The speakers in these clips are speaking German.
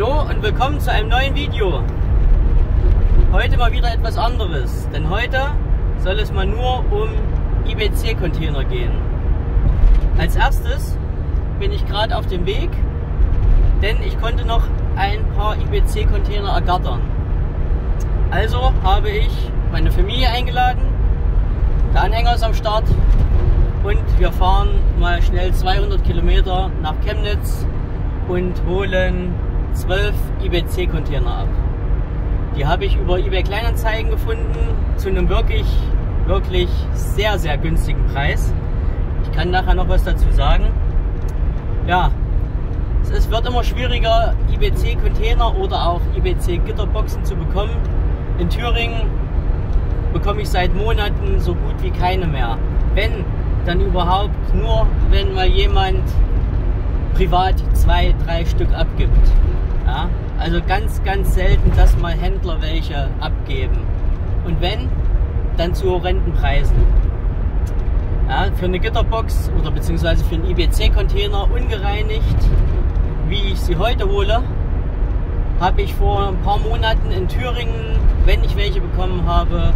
Hallo und willkommen zu einem neuen Video. Heute mal wieder etwas anderes, denn heute soll es mal nur um IBC-Container gehen. Als erstes bin ich gerade auf dem Weg, denn ich konnte noch ein paar IBC-Container ergattern. Also habe ich meine Familie eingeladen, der Anhänger ist am Start und wir fahren mal schnell 200 Kilometer nach Chemnitz und holen 12 IBC-Container ab. Die habe ich über eBay Kleinanzeigen gefunden zu einem wirklich, wirklich sehr, sehr günstigen Preis. Ich kann nachher noch was dazu sagen. Ja, es wird immer schwieriger, IBC-Container oder auch IBC-Gitterboxen zu bekommen. In Thüringen bekomme ich seit Monaten so gut wie keine mehr. Wenn, dann überhaupt nur, wenn mal jemand privat zwei, drei Stück abgibt. Ja? Also ganz, ganz selten, dass mal Händler welche abgeben. Und wenn, dann zu horrenden Preisen. Ja, für eine Gitterbox oder beziehungsweise für einen IBC-Container ungereinigt, wie ich sie heute hole, habe ich vor ein paar Monaten in Thüringen, wenn ich welche bekommen habe,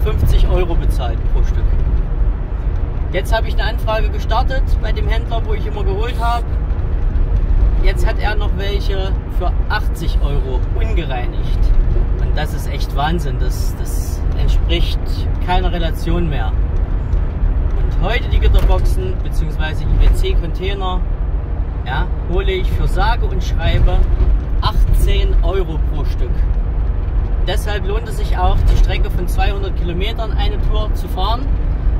50 Euro bezahlt pro Stück. Jetzt habe ich eine Anfrage gestartet bei dem Händler, wo ich immer geholt habe. Jetzt hat er noch welche für 80 Euro ungereinigt. Und das ist echt Wahnsinn. Das, das entspricht keiner Relation mehr. Und heute die Gitterboxen bzw. IBC-Container ja, hole ich für sage und schreibe 18 Euro pro Stück. Deshalb lohnt es sich auch, die Strecke von 200 Kilometern eine Tour zu fahren.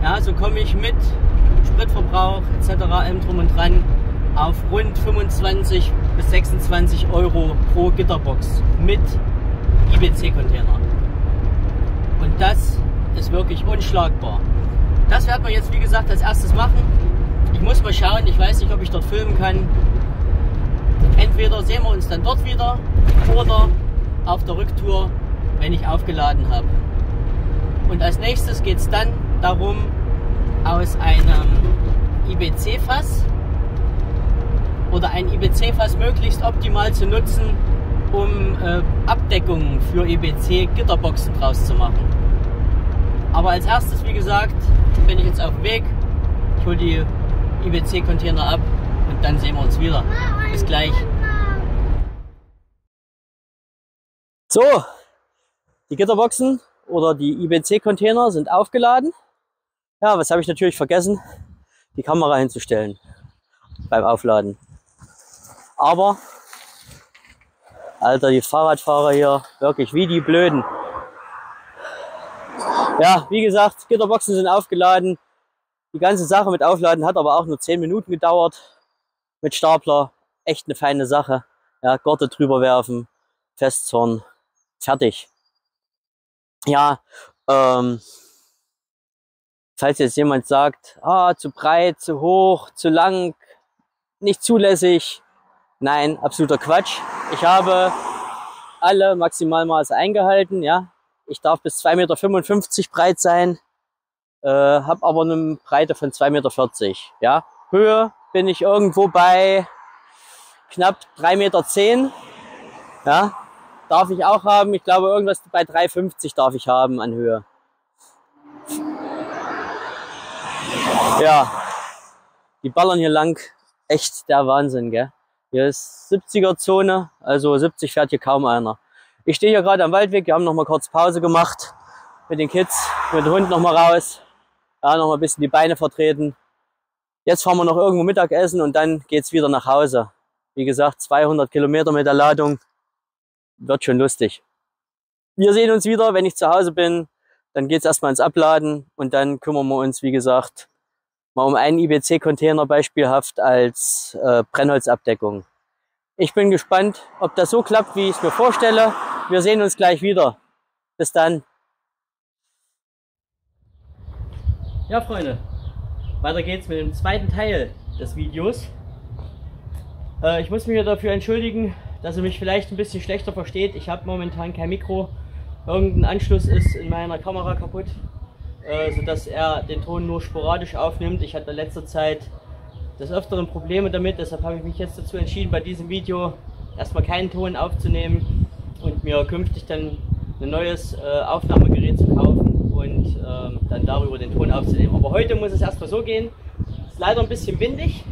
Ja, so komme ich mit Spritverbrauch etc. allem drum und dran auf rund 25 bis 26 Euro pro Gitterbox mit IBC-Container. Und das ist wirklich unschlagbar. Das werden wir jetzt, wie gesagt, als erstes machen. Ich muss mal schauen, ich weiß nicht, ob ich dort filmen kann. Entweder sehen wir uns dann dort wieder oder auf der Rücktour, wenn ich aufgeladen habe. Und als nächstes geht es dann darum, aus einem IBC-Fass oder ein IBC-Fass möglichst optimal zu nutzen, um äh, Abdeckungen für IBC-Gitterboxen draus zu machen. Aber als erstes, wie gesagt, bin ich jetzt auf dem Weg. Ich hole die IBC-Container ab und dann sehen wir uns wieder. Bis gleich. So, die Gitterboxen oder die IBC-Container sind aufgeladen. Ja, was habe ich natürlich vergessen? Die Kamera hinzustellen beim Aufladen. Aber, Alter, die Fahrradfahrer hier, wirklich wie die Blöden. Ja, wie gesagt, Gitterboxen sind aufgeladen. Die ganze Sache mit Aufladen hat aber auch nur 10 Minuten gedauert. Mit Stapler, echt eine feine Sache. Ja, Gurte drüber werfen, Festzorn, fertig. Ja, ähm, falls jetzt jemand sagt, ah, zu breit, zu hoch, zu lang, nicht zulässig, Nein, absoluter Quatsch. Ich habe alle Maximalmaße eingehalten. Ja, ich darf bis 2,55 Meter breit sein, äh, habe aber eine Breite von 2,40 Meter. Ja, Höhe bin ich irgendwo bei knapp 3,10 Meter. Ja, darf ich auch haben. Ich glaube, irgendwas bei 3,50 darf ich haben an Höhe. Ja, die ballern hier lang. Echt der Wahnsinn, gell? Hier ist 70er Zone, also 70 fährt hier kaum einer. Ich stehe hier gerade am Waldweg, wir haben noch mal kurz Pause gemacht mit den Kids, mit dem Hund noch mal raus, ja, noch mal ein bisschen die Beine vertreten. Jetzt fahren wir noch irgendwo Mittagessen und dann geht's wieder nach Hause. Wie gesagt, 200 Kilometer mit der Ladung, wird schon lustig. Wir sehen uns wieder, wenn ich zu Hause bin. Dann geht's erstmal ins Abladen und dann kümmern wir uns, wie gesagt, mal um einen IBC-Container beispielhaft als äh, Brennholzabdeckung. Ich bin gespannt, ob das so klappt, wie ich es mir vorstelle. Wir sehen uns gleich wieder. Bis dann. Ja, Freunde, weiter geht's mit dem zweiten Teil des Videos. Äh, ich muss mich dafür entschuldigen, dass ihr mich vielleicht ein bisschen schlechter versteht. Ich habe momentan kein Mikro. Irgendein Anschluss ist in meiner Kamera kaputt äh, sodass er den Ton nur sporadisch aufnimmt. Ich hatte in letzter Zeit des Öfteren Probleme damit, deshalb habe ich mich jetzt dazu entschieden, bei diesem Video erstmal keinen Ton aufzunehmen und mir künftig dann ein neues äh, Aufnahmegerät zu kaufen und ähm, dann darüber den Ton aufzunehmen. Aber heute muss es erstmal so gehen. Ist leider ein bisschen windig.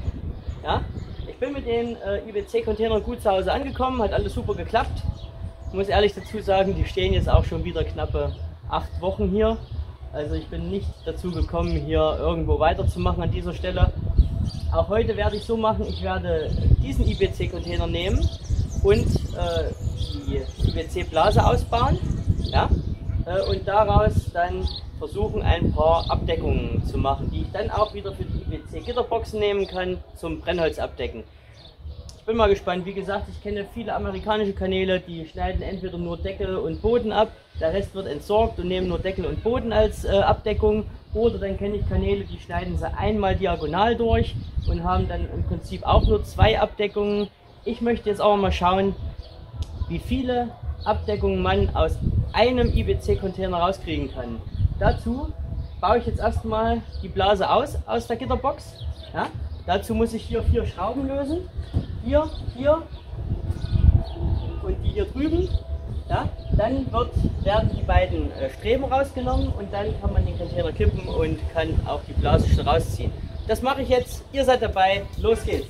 Ja? Ich bin mit den äh, IBC-Containern gut zu Hause angekommen, hat alles super geklappt. Ich muss ehrlich dazu sagen, die stehen jetzt auch schon wieder knappe acht Wochen hier. Also ich bin nicht dazu gekommen, hier irgendwo weiterzumachen an dieser Stelle. Auch heute werde ich so machen, ich werde diesen IBC-Container nehmen und äh, die IBC-Blase ausbauen ja? Äh, und daraus dann versuchen ein paar Abdeckungen zu machen, die ich dann auch wieder für die IBC-Gitterboxen nehmen kann zum Brennholz abdecken. Ich bin mal gespannt. Wie gesagt, ich kenne viele amerikanische Kanäle, die schneiden entweder nur Deckel und Boden ab, der Rest wird entsorgt und nehmen nur Deckel und Boden als äh, Abdeckung. Oder dann kenne ich Kanäle, die schneiden sie einmal diagonal durch und haben dann im Prinzip auch nur zwei Abdeckungen. Ich möchte jetzt aber mal schauen, wie viele Abdeckungen man aus einem IBC-Container rauskriegen kann. Dazu baue ich jetzt erstmal die Blase aus, aus der Gitterbox. Ja? Dazu muss ich hier vier Schrauben lösen. Hier, hier und die hier drüben. Ja? Dann wird, werden die beiden äh, Streben rausgenommen und dann kann man den Container kippen und kann auch die Blase rausziehen. Das mache ich jetzt. Ihr seid dabei. Los geht's.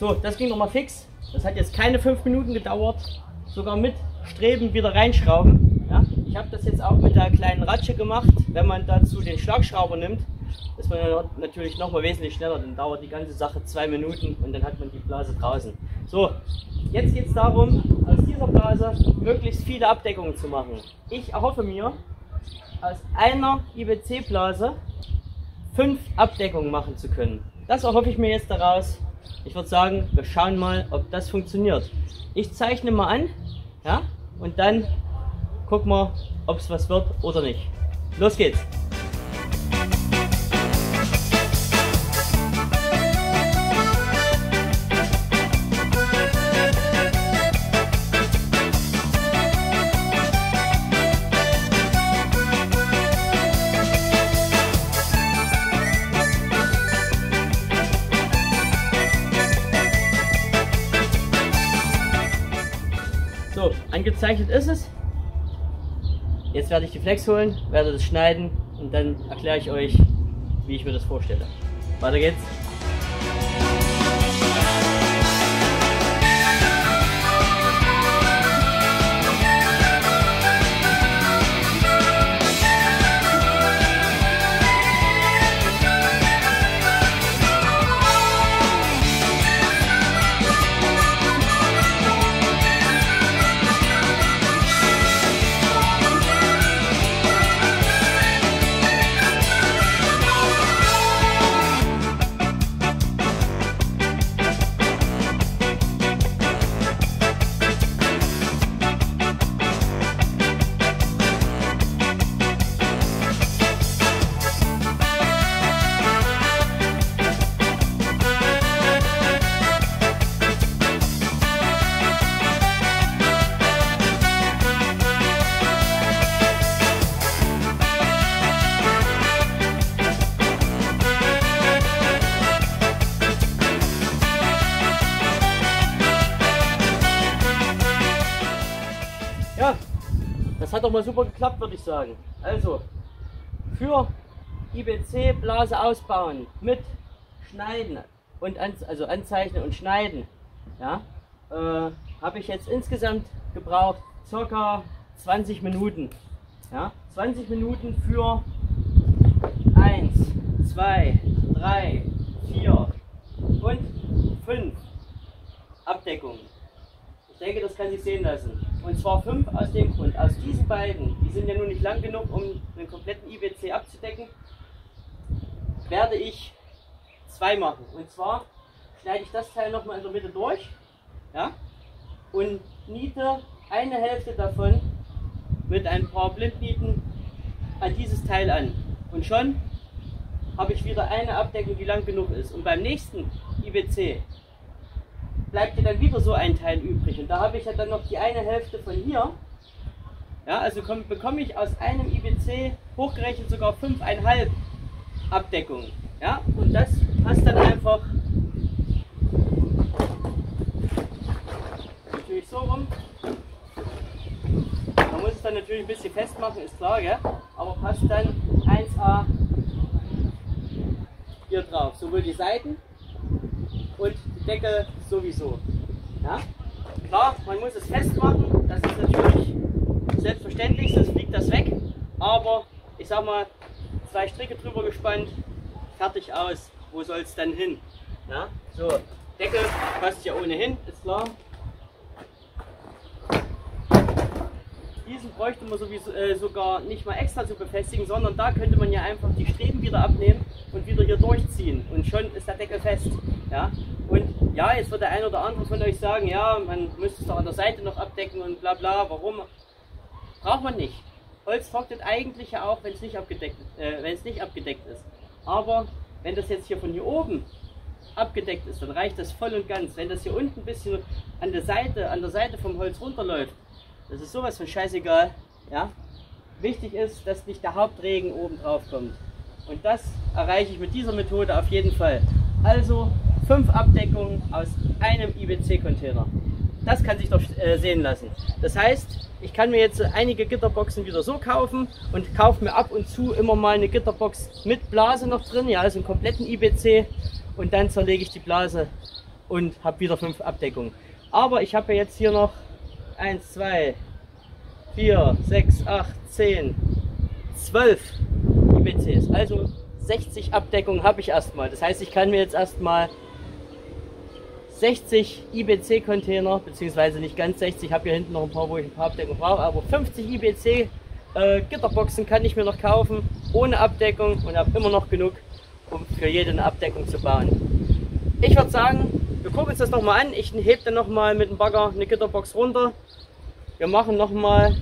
So, das ging nochmal fix. Das hat jetzt keine fünf Minuten gedauert. Sogar mit Streben wieder reinschrauben. Ja? Ich habe das jetzt auch mit der kleinen Ratsche gemacht. Wenn man dazu den Schlagschrauber nimmt, ist man natürlich nochmal wesentlich schneller. Dann dauert die ganze Sache zwei Minuten und dann hat man die Blase draußen. So, jetzt geht es darum, aus dieser Blase möglichst viele Abdeckungen zu machen. Ich erhoffe mir, aus einer IBC-Blase fünf Abdeckungen machen zu können. Das erhoffe ich mir jetzt daraus. Ich würde sagen, wir schauen mal, ob das funktioniert. Ich zeichne mal an, ja, und dann gucken wir, ob es was wird oder nicht. Los geht's! So, angezeichnet ist es. Jetzt werde ich die Flex holen, werde das schneiden und dann erkläre ich euch, wie ich mir das vorstelle. Weiter geht's. Doch mal super geklappt, würde ich sagen. Also, für IBC Blase ausbauen mit Schneiden und an, also anzeichnen und schneiden, ja, äh, habe ich jetzt insgesamt gebraucht circa 20 Minuten. Ja, 20 Minuten für 1, 2, 3, 4 und 5 Abdeckungen. Ich denke, das kann sich sehen lassen. Und zwar fünf aus dem Grund. Aus diesen beiden, die sind ja nun nicht lang genug, um den kompletten IBC abzudecken, werde ich zwei machen. Und zwar schneide ich das Teil nochmal in der Mitte durch ja, und niete eine Hälfte davon mit ein paar Blindnieten an dieses Teil an. Und schon habe ich wieder eine Abdeckung, die lang genug ist. Und beim nächsten IBC bleibt dir dann wieder so ein Teil übrig. Und da habe ich ja dann noch die eine Hälfte von hier. Ja, also komm, bekomme ich aus einem IBC hochgerechnet sogar 5,5 Abdeckungen. Ja, und das passt dann einfach natürlich so rum. Man muss es dann natürlich ein bisschen festmachen, ist klar, gell? aber passt dann 1A hier drauf. Sowohl die Seiten und die Decke sowieso. Ja? Klar, man muss es festmachen, das ist natürlich selbstverständlich, sonst fliegt das weg. Aber ich sag mal, zwei Stricke drüber gespannt, fertig aus. Wo soll es dann hin? Ja? So, Deckel passt ja ohnehin, ist klar. Diesen bräuchte man sowieso, äh, sogar nicht mal extra zu befestigen, sondern da könnte man ja einfach die Streben wieder abnehmen und wieder hier durchziehen und schon ist der Deckel fest. Ja? Und ja, jetzt wird der ein oder andere von euch sagen, ja, man müsste es doch an der Seite noch abdecken und bla bla, warum? Braucht man nicht. Holz trocknet eigentlich ja auch, wenn es nicht, abgedeckt, äh, wenn es nicht abgedeckt ist. Aber wenn das jetzt hier von hier oben abgedeckt ist, dann reicht das voll und ganz. Wenn das hier unten ein bisschen an der Seite, an der Seite vom Holz runterläuft, das ist sowas von scheißegal. Ja? Wichtig ist, dass nicht der Hauptregen oben drauf kommt. Und das erreiche ich mit dieser Methode auf jeden Fall. Also fünf Abdeckungen aus einem IBC-Container. Das kann sich doch äh, sehen lassen. Das heißt, ich kann mir jetzt einige Gitterboxen wieder so kaufen und kaufe mir ab und zu immer mal eine Gitterbox mit Blase noch drin, ja, also einen kompletten IBC und dann zerlege ich die Blase und habe wieder fünf Abdeckungen. Aber ich habe ja jetzt hier noch 1, 2, 4, 6, 8, 10, 12 IBCs. Also 60 Abdeckungen habe ich erstmal. Das heißt, ich kann mir jetzt erstmal 60 IBC-Container, beziehungsweise nicht ganz 60, ich habe hier hinten noch ein paar, wo ich ein paar Abdeckungen brauche, aber 50 IBC äh, Gitterboxen kann ich mir noch kaufen, ohne Abdeckung und habe immer noch genug, um für jede eine Abdeckung zu bauen. Ich würde sagen, wir gucken uns das nochmal an. Ich hebe dann nochmal mit dem Bagger eine Gitterbox runter. Wir machen nochmal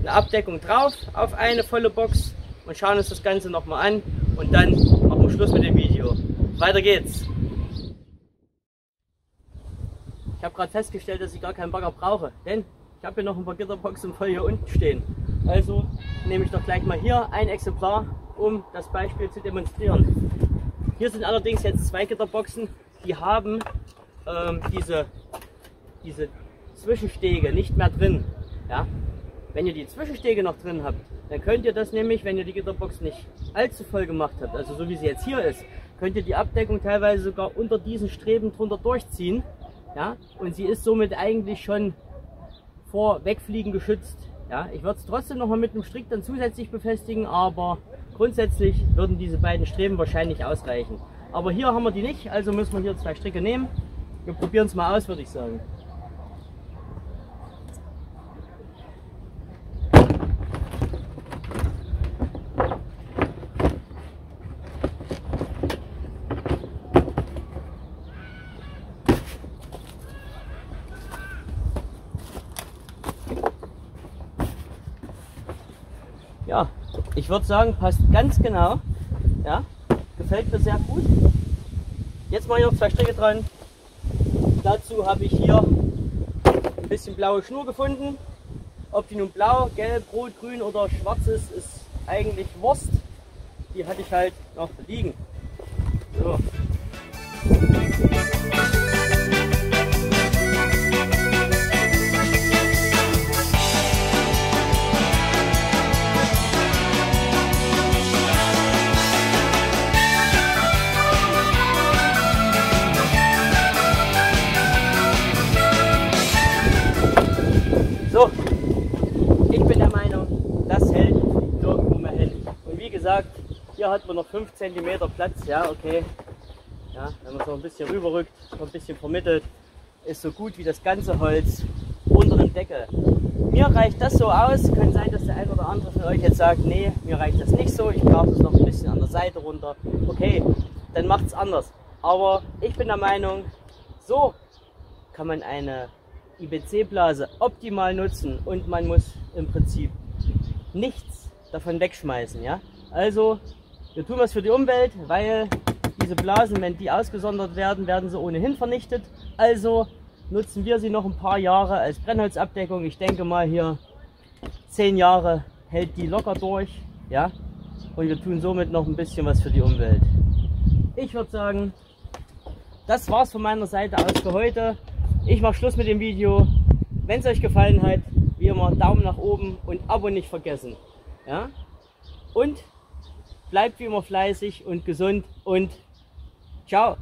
eine Abdeckung drauf auf eine volle Box und schauen uns das Ganze nochmal an und dann machen wir Schluss mit dem Video. Weiter geht's! Ich habe gerade festgestellt, dass ich gar keinen Bagger brauche, denn ich habe hier noch ein paar Gitterboxen voll hier unten stehen. Also nehme ich doch gleich mal hier ein Exemplar, um das Beispiel zu demonstrieren. Hier sind allerdings jetzt zwei Gitterboxen, die haben ähm, diese, diese Zwischenstege nicht mehr drin. Ja? Wenn ihr die Zwischenstege noch drin habt, dann könnt ihr das nämlich, wenn ihr die Gitterbox nicht allzu voll gemacht habt, also so wie sie jetzt hier ist, könnt ihr die Abdeckung teilweise sogar unter diesen Streben drunter durchziehen ja, und sie ist somit eigentlich schon vor Wegfliegen geschützt. Ja, ich würde es trotzdem noch mal mit einem Strick dann zusätzlich befestigen, aber grundsätzlich würden diese beiden Streben wahrscheinlich ausreichen. Aber hier haben wir die nicht, also müssen wir hier zwei Stricke nehmen. Wir probieren es mal aus, würde ich sagen. Ja, ich würde sagen, passt ganz genau. Ja, gefällt mir sehr gut. Jetzt mache ich noch zwei Stricke dran. Dazu habe ich hier ein bisschen blaue Schnur gefunden. Ob die nun blau, gelb, rot, grün oder schwarz ist, ist eigentlich Wurst. Die hatte ich halt noch liegen. So, hat man noch 5 cm Platz, ja, okay. Ja, wenn man noch ein bisschen rüberrückt, noch ein bisschen vermittelt, ist so gut wie das ganze Holz unter dem Deckel. Mir reicht das so aus, kann sein, dass der ein oder andere von euch jetzt sagt, nee, mir reicht das nicht so, ich brauche es noch ein bisschen an der Seite runter. Okay, dann macht es anders. Aber ich bin der Meinung, so kann man eine IBC-Blase optimal nutzen und man muss im Prinzip nichts davon wegschmeißen. Ja? Also, wir tun was für die Umwelt, weil diese Blasen, wenn die ausgesondert werden, werden sie ohnehin vernichtet. Also nutzen wir sie noch ein paar Jahre als Brennholzabdeckung. Ich denke mal hier zehn Jahre hält die locker durch. Ja? Und wir tun somit noch ein bisschen was für die Umwelt. Ich würde sagen, das war's von meiner Seite aus für heute. Ich mache Schluss mit dem Video. Wenn es euch gefallen hat, wie immer Daumen nach oben und Abo nicht vergessen. Ja? Und bleibt wie immer fleißig und gesund und ciao.